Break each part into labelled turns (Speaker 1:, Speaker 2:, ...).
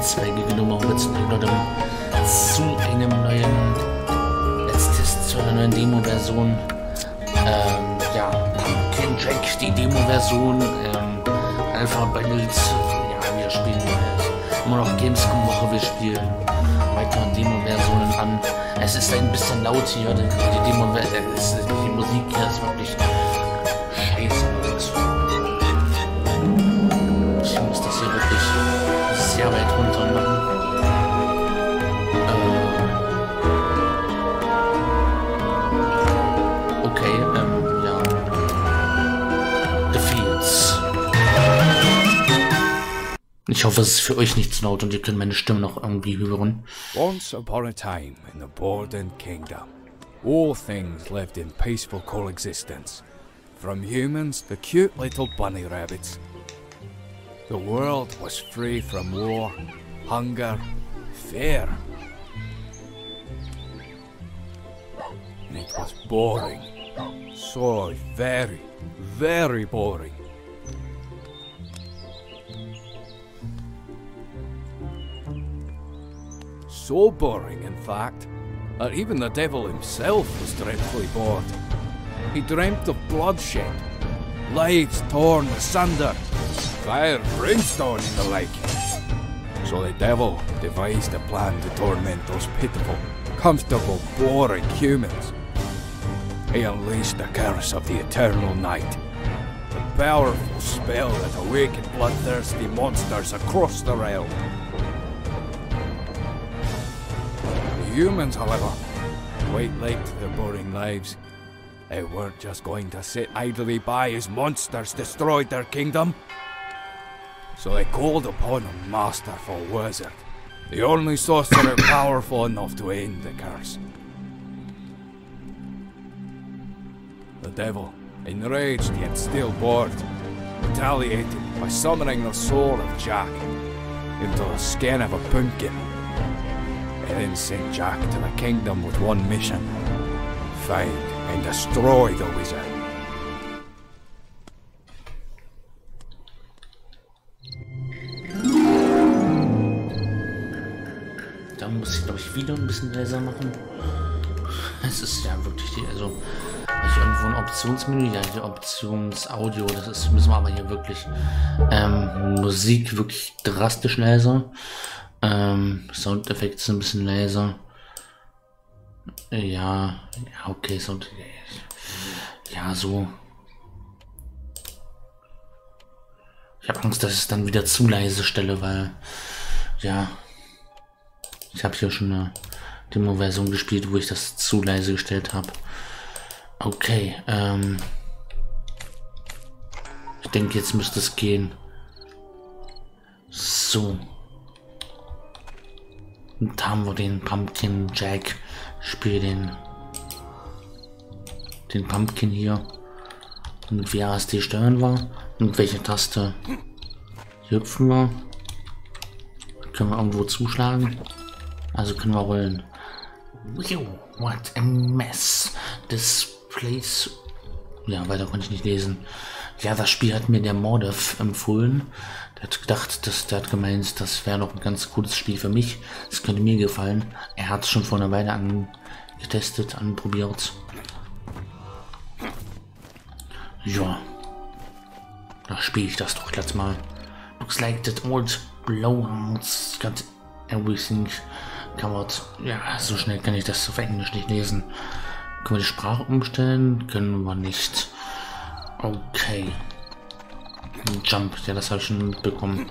Speaker 1: zweigige Nummer mit einem zu einem neuen Let's Test zu einer neuen Demo-Version. Ähm, ja, Pumpkin Jack, die Demo-Version, ähm, Alpha Build, ja, wir spielen halt immer noch Gamescom-Woche, wir spielen weiter Demo-Versionen an. Es ist ein bisschen laut hier, die Demo, äh, die Musik hier ist wirklich scheiße. Sehr weit runter machen. Äh, okay, ähm, ja. Defeats. Ich hoffe, es ist für euch nicht zu laut und ihr könnt meine Stimme noch irgendwie hören.
Speaker 2: Once upon a time in the Borden Kingdom, all things lived in peaceful coexistence. From humans to cute little bunny rabbits. The world was free from war, hunger, fear. And it was boring. So very, very boring. So boring, in fact, that even the devil himself was dreadfully bored. He dreamt of bloodshed, lives torn asunder, fire, brimstone, and the like. So the devil devised a plan to torment those pitiful, comfortable, boring humans. He unleashed the curse of the eternal night. A powerful spell that awakened bloodthirsty monsters across the realm. The humans, however, quite liked their boring lives. They weren't just going to sit idly by as monsters destroyed their kingdom. So they called upon a masterful wizard, the only sorcerer powerful enough to end the curse. The devil, enraged yet still bored, retaliated by summoning the soul of Jack into the skin of a pumpkin. He then sent Jack to the kingdom with one mission find and destroy the wizard.
Speaker 1: Ich, ich, wieder ein bisschen leiser machen. Es ist ja wirklich, die, also, also irgendwo ein Optionsmenü, ja, die Optionsaudio, das ist, müssen wir aber hier wirklich, ähm, Musik wirklich drastisch leiser. Ähm, Soundeffekte ein bisschen leiser. Ja, ja, okay, Sound, ja, so. Ich habe Angst, dass ich es dann wieder zu leise stelle, weil, ja, ich habe hier schon eine Demo-Version gespielt, wo ich das zu leise gestellt habe. Okay, ähm. Ich denke, jetzt müsste es gehen. So. Und haben wir den Pumpkin Jack. Spiel den. Den Pumpkin hier. Und wie ASD steuern wir. Und welche Taste. Hüpfen wir. Können wir irgendwo zuschlagen. Also können wir rollen. Wow, what a mess. This place... Ja, weiter konnte ich nicht lesen. Ja, das Spiel hat mir der Mordev empfohlen. Der hat gedacht, dass, der hat gemeint, das wäre noch ein ganz cooles Spiel für mich. Das könnte mir gefallen. Er hat es schon vor einer Weile angetestet, anprobiert. Ja. Da spiele ich das doch jetzt mal. Looks like that old blowouts got everything covered. Ja, so schnell kann ich das auf Englisch nicht lesen. Können wir die Sprache umstellen? Können wir nicht. Okay. Jump, ja, das habe ich schon mitbekommen.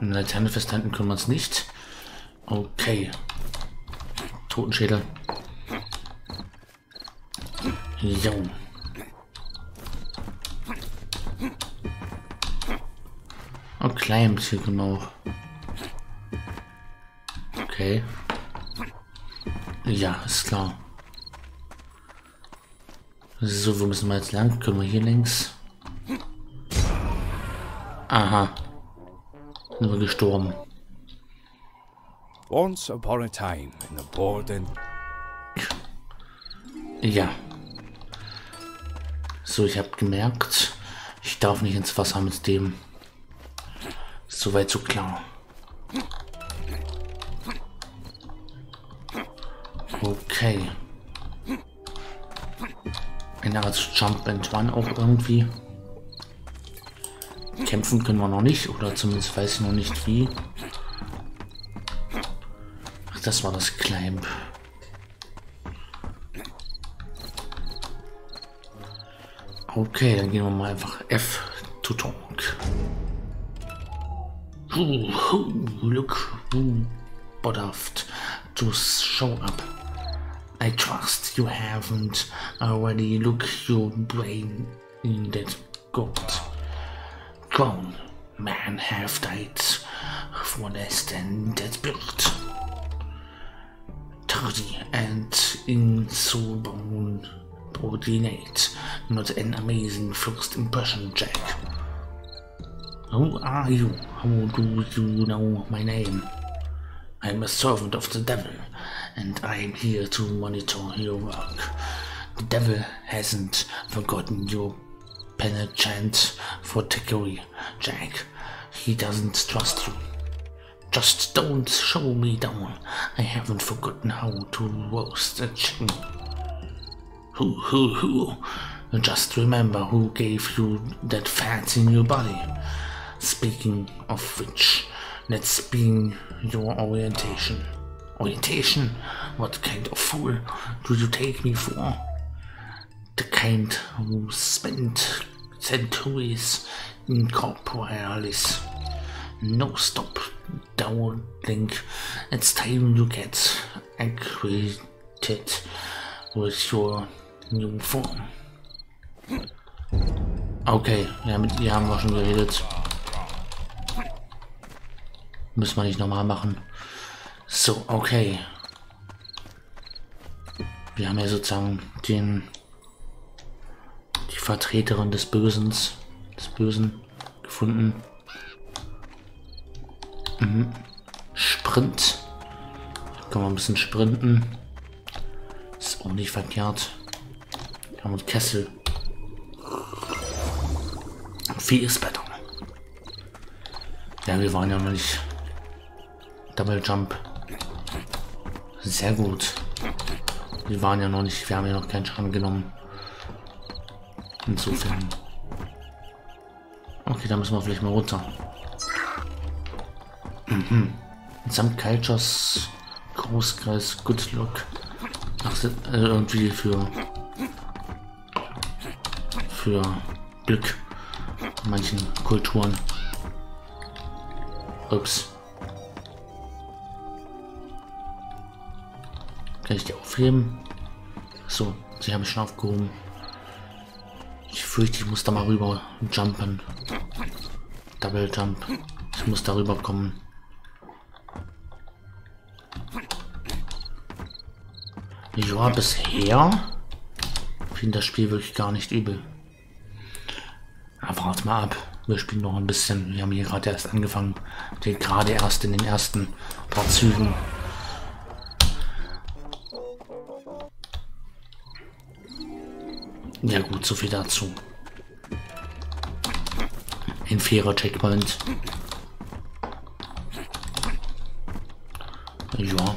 Speaker 1: Eine Laterne festhalten können wir es nicht. Okay. Totenschädel. Jo. Oh, Climb hier genau. Okay. Ja, ist klar. So, wo müssen wir jetzt lang? Können wir hier längs? Aha. Sind wir gestorben.
Speaker 2: Once upon a time in the Borden.
Speaker 1: Ja. So, ich habe gemerkt, ich darf nicht ins Wasser mit dem. Soweit so klar. Okay. Eine Art Jump and Run auch irgendwie. Kämpfen können wir noch nicht, oder zumindest weiß ich noch nicht wie. Ach, das war das Climb. Okay, dann gehen wir mal einfach F to talk. Ooh, ooh, look bothered to show up. I trust you haven't uh, already looked your brain in that goat. Grown men have died for less than that built. Tardy and insubordinate, not an amazing first impression, Jack. Who are you? How do you know my name? I'm a servant of the devil, and I am here to monitor your work. The devil hasn't forgotten your penchant for trickery, Jack. He doesn't trust you. Just don't show me down. I haven't forgotten how to roast a chicken. Who, who, who? Just remember who gave you that fat in your body. Speaking of which, that's being your orientation. Orientation? What kind of fool do you take me for? The kind who spent centuries in corporalis. No stop, darling. It's time you get acquainted with your new form. Okay, ja, mit ihr haben wir schon geredet. Müssen wir nicht nochmal machen. So, okay. Wir haben ja sozusagen den die Vertreterin des Bösen, des Bösen gefunden. Mhm. Sprint. Können wir ein bisschen sprinten. Ist auch nicht verkehrt. Wir haben uns Kessel. Viel ist besser. Ja, wir waren ja noch nicht Double Jump. Sehr gut. Wir waren ja noch nicht, wir haben ja noch keinen Schaden genommen. Insofern. Okay, da müssen wir vielleicht mal runter. Mhm. Samt Cultures Großkreis Good Luck. Ach, also irgendwie für für Glück in manchen Kulturen. Ups. Kann ich die aufheben? So, sie habe ich schon aufgehoben. Ich fürchte, ich muss da mal rüber jumpen. Double Jump. Ich muss darüber kommen. Ja, bisher finde das Spiel wirklich gar nicht übel. Aber warte mal ab. Wir spielen noch ein bisschen. Wir haben hier gerade erst angefangen. Gerade erst in den ersten paar Zügen. So viel dazu. Ein fairer Checkpoint. Ja,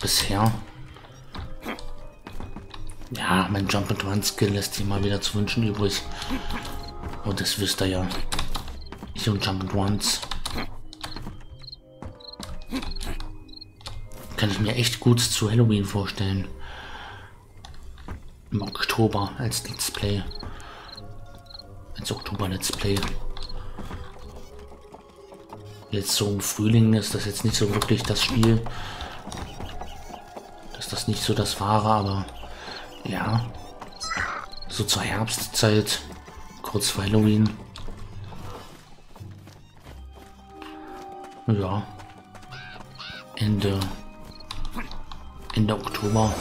Speaker 1: bisher. Ja, mein Jump and Run Skill lässt sich mal wieder zu wünschen übrig. Und oh, das wisst ihr ja. Ich und Jump and Runs. Kann ich mir echt gut zu Halloween vorstellen im Oktober als Let's Play. Als Oktober Let's Play. Jetzt so im Frühling ist das jetzt nicht so wirklich das Spiel. Ist das nicht so das wahre, aber ja. So zur Herbstzeit, kurz vor Halloween. Ja. Ende Ende Oktober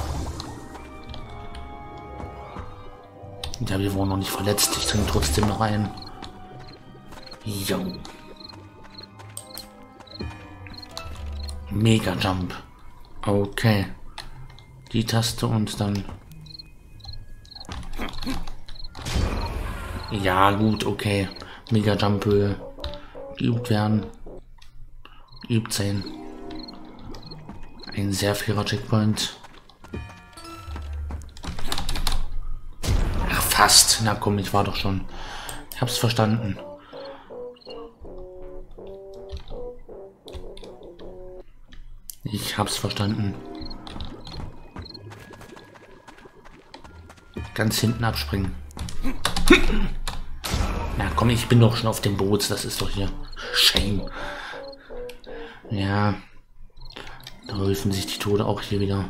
Speaker 1: Ja, wir wurden noch nicht verletzt. Ich trinke trotzdem noch ein. Jo. Mega Jump. Okay. Die Taste und dann... Ja, gut, okay. Mega Jump Höhe. Geübt werden. Geübt sein. Ein sehr fairer Checkpoint. Fast. Na komm, ich war doch schon. Ich hab's verstanden. Ich hab's verstanden. Ganz hinten abspringen. Na komm, ich bin doch schon auf dem Boot. Das ist doch hier. Shame. Ja. Da helfen sich die Tode auch hier wieder.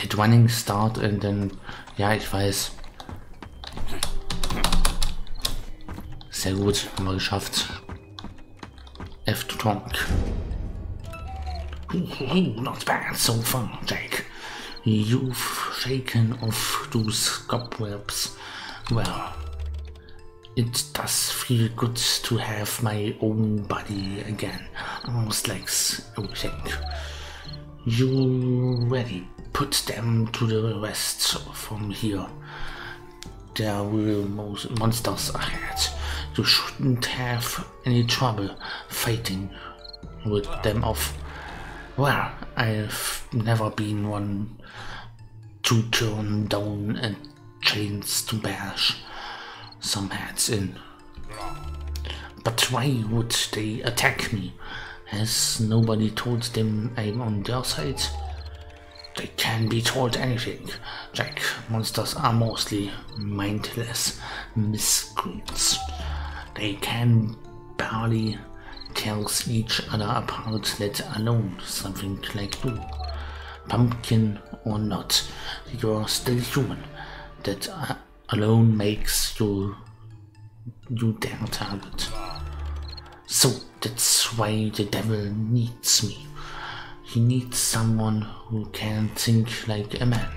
Speaker 1: Did running start and then... Ja, ich weiß. Sehr gut, haben wir geschafft. F to talk. Not bad so far, Jake. You've shaken off those cobwebs. Well, it does feel good to have my own body again. Almost like everything. You already put them to the rest from here. There will most monsters ahead. You shouldn't have any trouble fighting with them off. Well, I've never been one to turn down and chains to bash some heads in. But why would they attack me? Has nobody told them I'm on their side? They can be told anything. Jack, monsters are mostly mindless miscreants. They can barely tell each other apart, let alone something like you. Pumpkin or not, you're still human. That uh, alone makes you you their target. So that's why the devil needs me. He needs someone who can think like a man.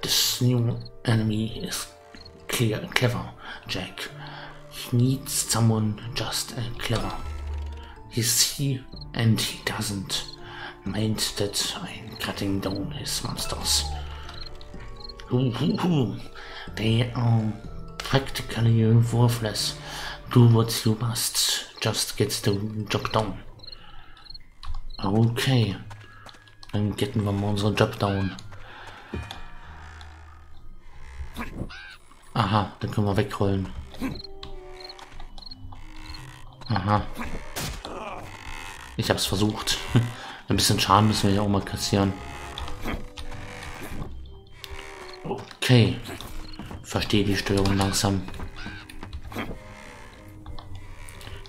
Speaker 1: This new enemy is clear, clever, Jack. He needs someone just uh, clever. He's he and he doesn't mind that I'm cutting down his monsters. Ooh, ooh, ooh. They are practically worthless. Do what you must. Just get the job done. Okay. Dann getten wir mal unseren Job down. Aha, dann können wir wegrollen. Aha. Ich hab's versucht. Ein bisschen Schaden müssen wir ja auch mal kassieren. Okay. Verstehe die Steuerung langsam.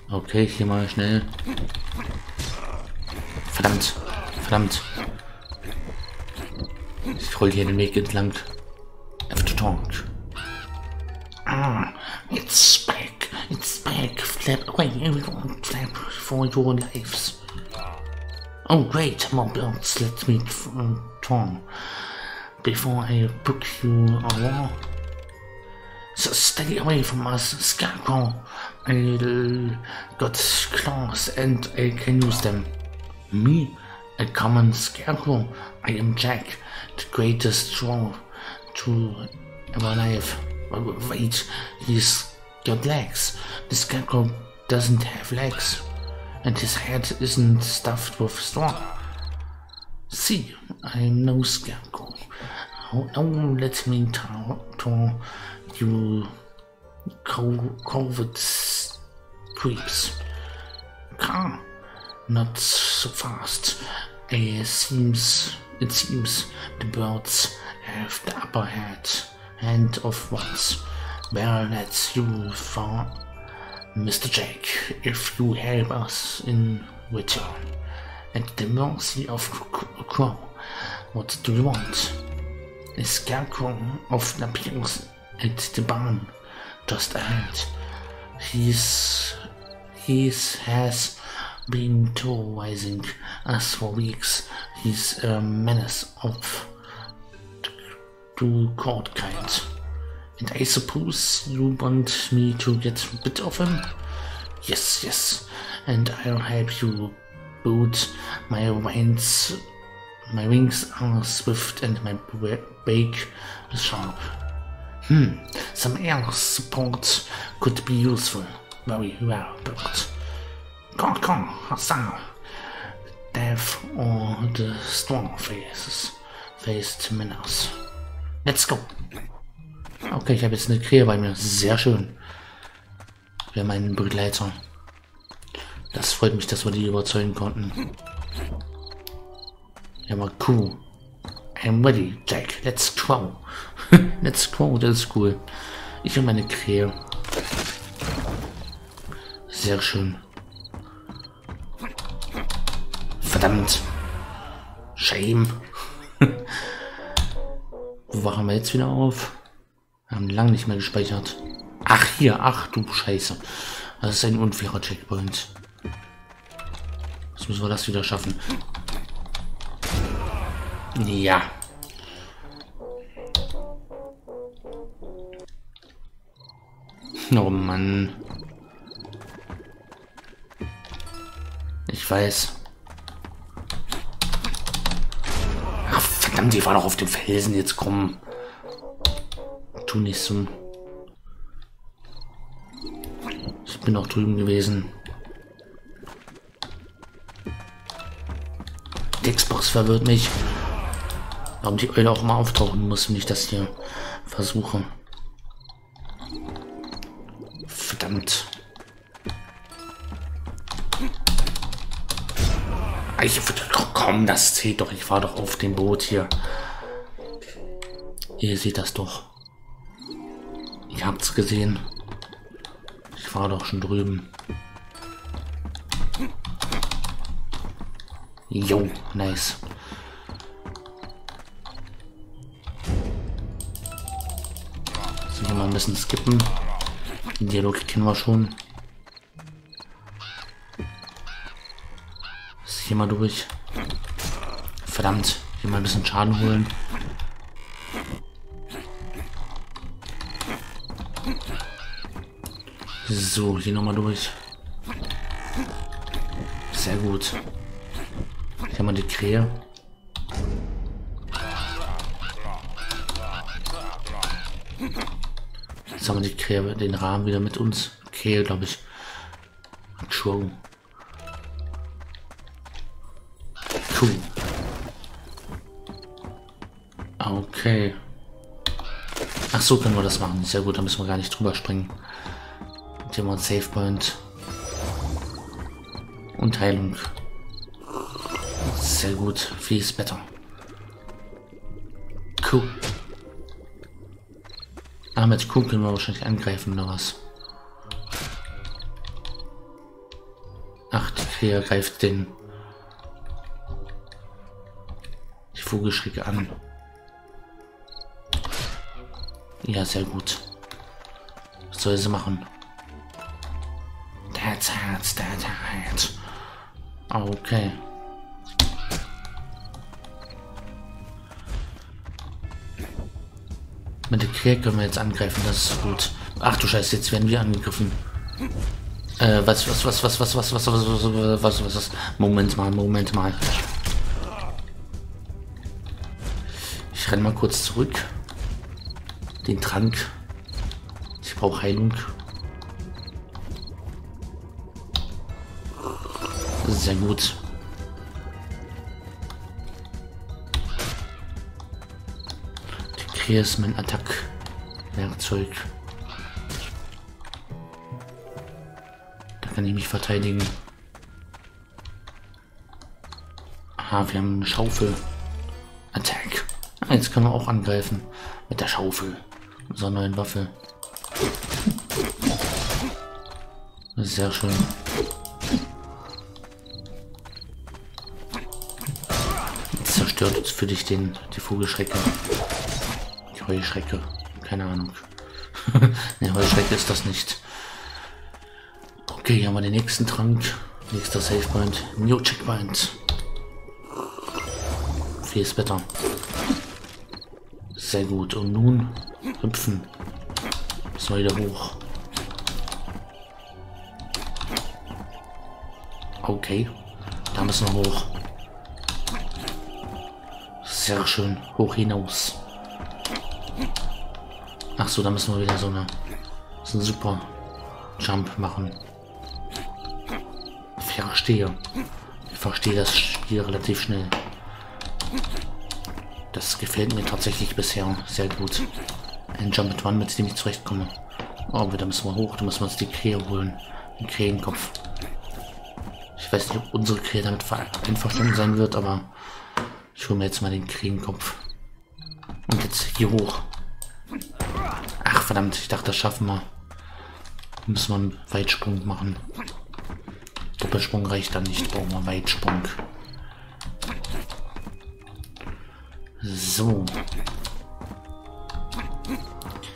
Speaker 1: Okay, hier mal schnell. Verdammt. Verdammt. Ich roll hier den Weg entlang. Ah, it's back. It's back. Flap away, everyone. Flap for your lives. Oh, great. More birds. Let me turn. Before I book you a war. So stay away from us, Scarecrow. I got claws and I can use them. Me, a common Scarecrow. I am Jack, the greatest troll to ever live. Wait, he's got legs. The Scarecrow doesn't have legs, and his head isn't stuffed with straw. See, I'm no Scarecrow. Don't let me talk to you COVID creeps. Come, not so fast. It seems it seems the birds have the upper hand hand of once. Well, that's you for Mr. Jake, if you help us in return. At the mercy of Crow, what do you want? A scarecrow of appears at the barn just ahead. He's he's has been terrorizing us for weeks. He's a menace of the court kind. And I suppose you want me to get rid of him? Yes, yes. And I'll help you boot my wings. My wings are swift and my beak sharp. Hmm, some air support could be useful. Very well, but come, come, Hassan. Death or the storm faces. Face Minners. Let's go. Okay, ich habe jetzt eine Krähe bei mir. Sehr schön. Wir haben einen Begleiter. Das freut mich, dass wir die überzeugen konnten. Ja, mal cool. I'm ready, Jack. Let's go. Let's go, das ist cool. Ich habe meine Krähe. Sehr schön. Verdammt. Shame. Wo wachen wir jetzt wieder auf? Wir haben lange nicht mehr gespeichert. Ach, hier. Ach, du Scheiße. Das ist ein unfairer Checkpoint. Jetzt müssen wir das wieder schaffen. Ja. Oh Mann. Ich weiß. Ach, verdammt, die war doch auf dem Felsen. Jetzt komm. Tu nicht so. Ich bin auch drüben gewesen. Die Xbox verwirrt mich. Warum die Eule auch mal auftauchen muss, wenn ich das hier versuche. Verdammt. Ich, komm, das zählt doch. Ich war doch auf dem Boot hier. Ihr seht das doch. Ihr habt's gesehen. Ich war doch schon drüben. Jo, nice. So, hier mal ein bisschen skippen. Den Dialog kennen wir schon. Hier mal durch. Verdammt, hier mal ein bisschen Schaden holen. So, hier nochmal durch. Sehr gut. Hier haben wir die Krähe. Jetzt haben wir die Krähe, den Rahmen wieder mit uns. Krähe, glaube ich. Entschuldigung. Cool. Okay. Ach so können wir das machen. Sehr gut, da müssen wir gar nicht drüber springen. Wir Save Point. Und Heilung. Sehr gut. Viel ist besser. Cool. Ah, mit Q können wir wahrscheinlich angreifen oder was? Ach, Krieger greift den Vogelschrecke an. Ja, sehr gut. Was soll sie machen? That's it, that's it. Okay. Mit der Krieg können wir jetzt angreifen, das ist gut. Ach du Scheiße, jetzt werden wir angegriffen. Äh, was, was, was, was, was, was, was, was, was, was, was, was, Moment mal, Moment mal. Renne mal kurz zurück. Den Trank. Ich brauche Heilung. Sehr gut. Hier ist mein Attack-Werkzeug. Da kann ich mich verteidigen. Aha, wir haben eine Schaufel. Attack. Ah, jetzt können wir auch angreifen. Mit der Schaufel. Unserer neuen Waffe. Sehr schön. Zerstört jetzt für dich den, die Vogelschrecke. Heuschrecke. Keine Ahnung. ne, Heuschrecke ist das nicht. Okay, hier haben wir den nächsten Trank. Nächster Save Point. New Checkpoint. Vieles Wetter. Sehr gut. Und nun hüpfen. Müssen wir wieder hoch. Okay. Da müssen wir hoch. Sehr schön. Hoch hinaus. Ach so, da müssen wir wieder so eine, so einen super Jump machen. Ich verstehe. Ich verstehe das Spiel relativ schnell. Das gefällt mir tatsächlich bisher sehr gut. Ein Jump and Run, mit dem ich zurechtkomme. Oh, da müssen wir hoch, da müssen wir uns die Krähe holen. Den Krähenkopf. Ich weiß nicht, ob unsere Krähe damit einverstanden sein wird, aber ich hole mir jetzt mal den Krähenkopf. Und jetzt hier hoch. Ach, verdammt, ich dachte, das schaffen wir. Müssen wir einen Weitsprung machen. Doppelsprung reicht dann nicht, brauchen wir Weitsprung. So.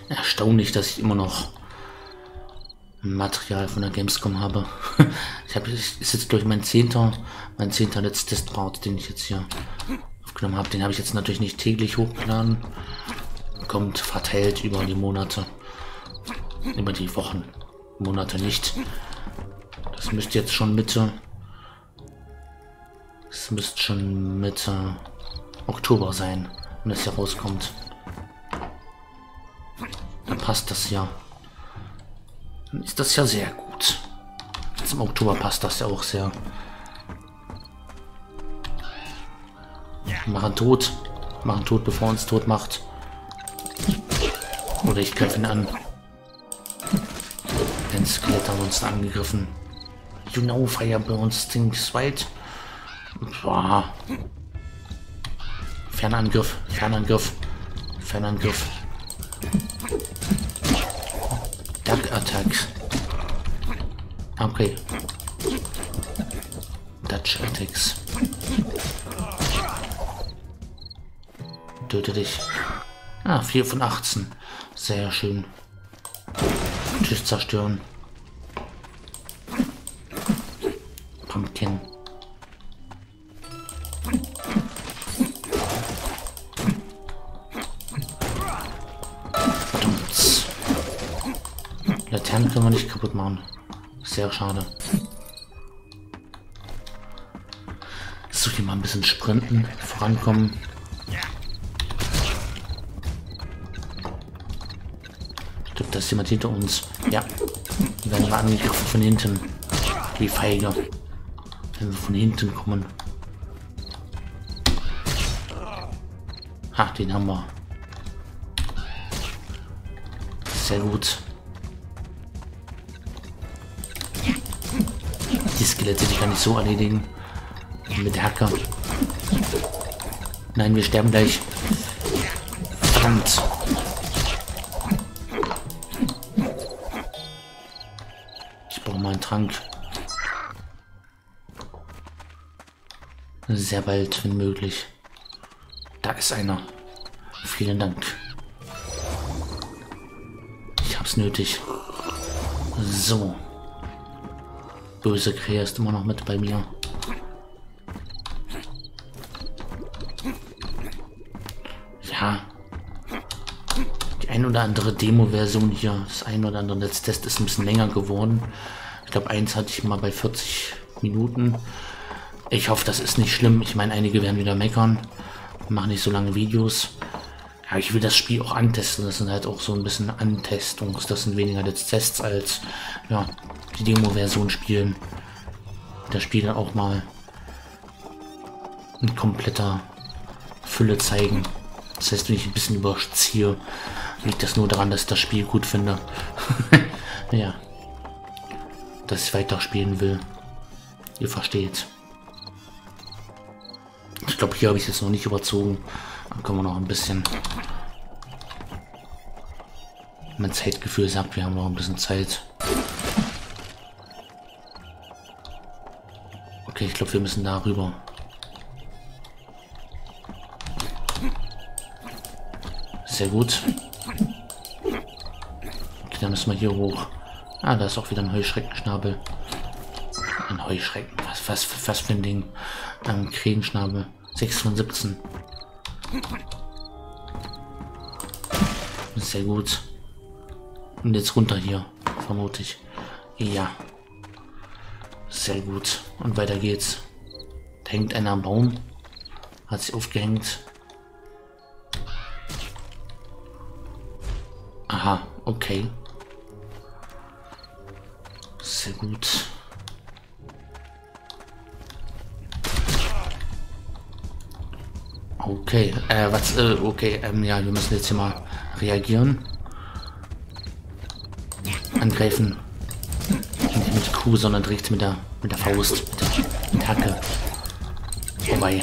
Speaker 1: Erstaunlich, dass ich immer noch Material von der Gamescom habe. ich habe ist jetzt durch mein zehnter, mein zehnter letztes Part, den ich jetzt hier aufgenommen habe. Den habe ich jetzt natürlich nicht täglich hochgeladen. Kommt verteilt über die Monate. Über die Wochen. Monate nicht. Das müsste jetzt schon Mitte. Es müsste schon Mitte Oktober sein, wenn es hier rauskommt. Dann passt das ja. Dann ist das ja sehr gut. Im Oktober passt das ja auch sehr. Machen tot. Machen tot, bevor uns tot macht. Oder ich greife ihn an. Den Skelett haben uns angegriffen. You know, fire burns things white. Boah. Fernangriff, Fernangriff, Fernangriff. Duck Attacks. Okay. Dutch Attacks. Töte dich. Ah, 4 von 18. Sehr schön. Tschüss zerstören. Pumpkin. Laternen können wir nicht kaputt machen. Sehr schade. So, hier mal ein bisschen sprinten, vorankommen. Ich glaube, da ist jemand hinter uns. Ja. Die werden mal angegriffen von hinten. Wie feige. Wenn wir von hinten kommen. Ha, den haben wir. Sehr gut. Skelette, die kann ich so erledigen. Mit Hacker. Nein, wir sterben gleich. Verdammt. Ich brauche mal einen Trank. Sehr bald, wenn möglich. Da ist einer. Vielen Dank. Ich hab's nötig. So. Böse Krähe ist immer noch mit bei mir. Ja. Die ein oder andere Demo-Version hier, das ein oder andere Netztest ist ein bisschen länger geworden. Ich glaube, eins hatte ich mal bei 40 Minuten. Ich hoffe, das ist nicht schlimm. Ich meine, einige werden wieder meckern. Machen nicht so lange Videos. Ja, ich will das Spiel auch antesten. Das sind halt auch so ein bisschen Antestungs. Das sind weniger jetzt Tests als ja, die Demo-Version spielen. Das Spiel dann auch mal in kompletter Fülle zeigen. Das heißt, wenn ich ein bisschen überziehe, liegt das nur daran, dass ich das Spiel gut finde. ja. Dass ich weiterspielen will. Ihr versteht. Ich glaube, hier habe ich es jetzt noch nicht überzogen. Dann können wir noch ein bisschen... Mein Zeitgefühl sagt, wir haben noch ein bisschen Zeit. Okay, ich glaube, wir müssen da rüber. Sehr gut. Okay, dann müssen wir hier hoch. Ah, da ist auch wieder ein Heuschreckenschnabel. Ein Heuschrecken. Was, was, was für ein Ding? Ein Krähenschnabel. 6 von 17. Sehr gut. Und jetzt runter hier, vermute ich. Ja. Sehr gut. Und weiter geht's. Da hängt einer am Baum. Hat sich aufgehängt. Aha, okay. Sehr gut. Okay, äh, was, äh, okay, ähm, ja, wir müssen jetzt hier mal reagieren. Angreifen. Nicht mit Kuh, sondern direkt mit der, mit der Faust, mit der, mit Hacke. Vorbei.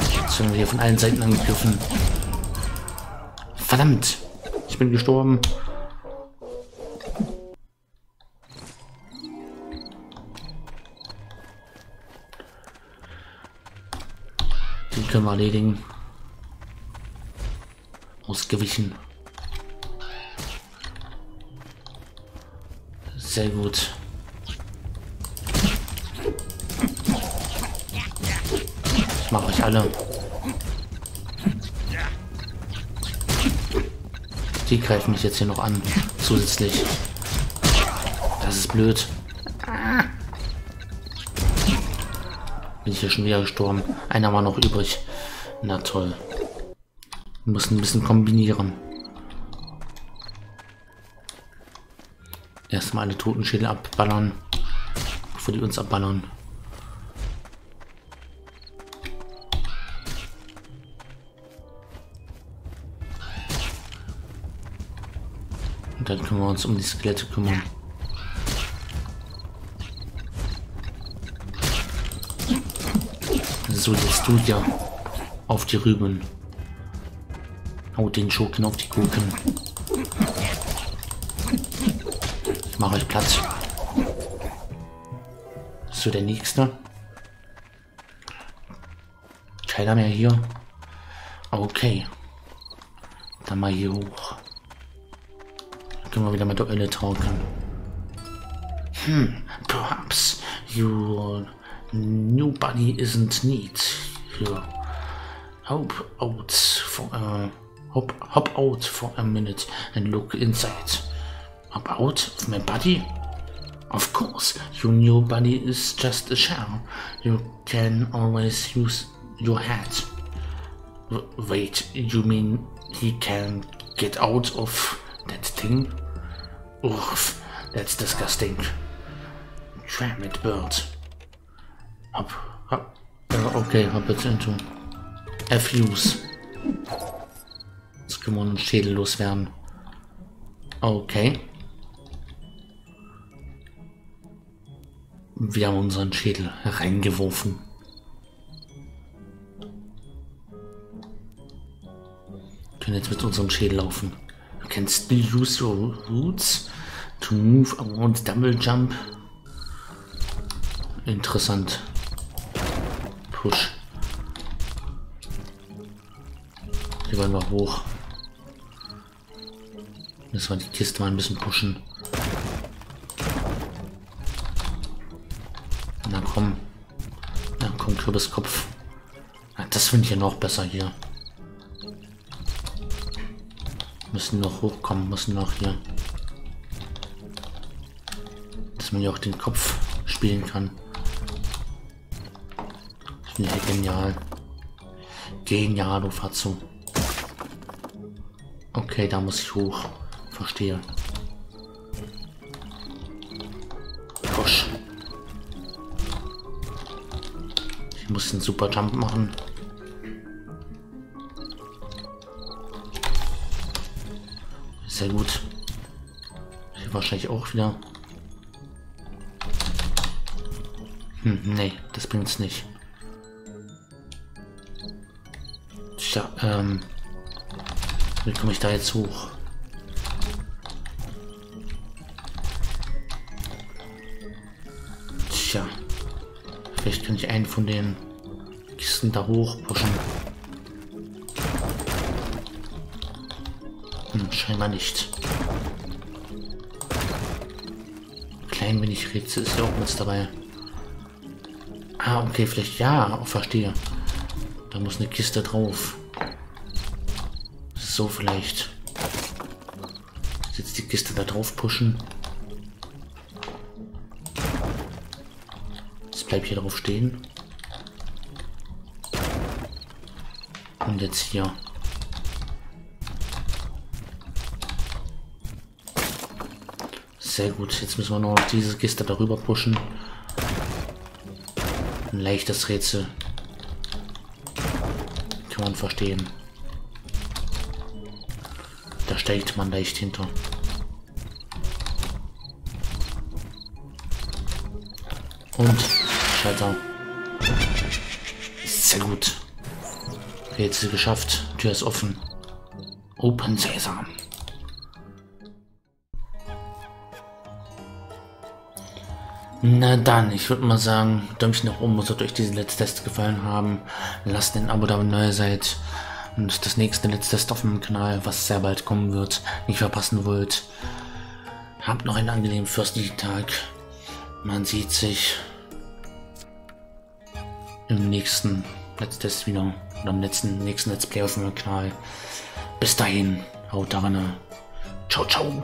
Speaker 1: Jetzt werden wir hier von allen Seiten angegriffen. Verdammt! Ich bin gestorben. Erledigen. Ausgewichen. Sehr gut. Ich mache euch alle. Die greifen mich jetzt hier noch an. Zusätzlich. Das ist blöd. Bin ich hier schon wieder gestorben. Einer war noch übrig. Na toll. Wir müssen ein bisschen kombinieren. Erstmal alle Totenschädel abballern. Bevor die uns abballern. Und dann können wir uns um die Skelette kümmern. So, jetzt du ja auf die Rüben. Haut den Schurken auf die Gurken. Ich mache euch Platz. So, der nächste. Keiner mehr hier. Okay. Dann mal hier hoch. Dann können wir wieder mit der Ölle tauchen. Hm, perhaps your nobody isn't neat here. Hop out for a hop hop out for a minute and look inside. Hop out of my body? Of course, your new body is just a shell. You can always use your head. W wait, you mean he can get out of that thing? Ugh, that's disgusting. Damn it, bird. Hop, hop. Uh, okay, hop it into Fuse. Jetzt können wir einen Schädel loswerden. Okay. Wir haben unseren Schädel reingeworfen. Wir können jetzt mit unserem Schädel laufen. You can still use your roots to move around double jump. Interessant. Push. Hier wir hoch. Müssen wir die Kiste mal ein bisschen pushen. Na komm. Na komm, Kürbiskopf. Na, das finde ich ja noch besser hier. Müssen noch hochkommen, müssen noch hier. Dass man ja auch den Kopf spielen kann. Ich genial. Genial, du Fatzo. Okay, da muss ich hoch. Verstehe. Gosh. Ich muss den Super Jump machen. Sehr gut. Hier wahrscheinlich auch wieder. Hm, nee, das bringt's nicht. Tja, ähm. Wie komme ich da jetzt hoch? Tja. Vielleicht kann ich einen von den Kisten da hoch pushen. Hm, scheinbar nicht. Klein wenig Rätsel ist ja auch mit dabei. Ah, okay, vielleicht ja, verstehe. Da muss eine Kiste drauf. So vielleicht. Jetzt die Kiste da drauf pushen. Jetzt bleibt hier drauf stehen. Und jetzt hier. Sehr gut. Jetzt müssen wir noch diese Kiste darüber pushen. Ein leichtes Rätsel. Kann man verstehen. Da steckt man leicht hinter. Und Schalter. Sehr gut. Rätsel geschafft. Tür ist offen. Open Sesam. Na dann, ich würde mal sagen, Däumchen nach oben, sollte euch diesen Let's Test gefallen haben. Lasst ein Abo da, wenn ihr neu seid. Und das nächste Let's Test auf meinem Kanal, was sehr bald kommen wird, nicht verpassen wollt. Habt noch einen angenehmen fürstlichen Tag. Man sieht sich im nächsten Let's Test wieder. Oder im letzten, nächsten Let's Play auf meinem Kanal. Bis dahin, haut da rein. Ciao, ciao.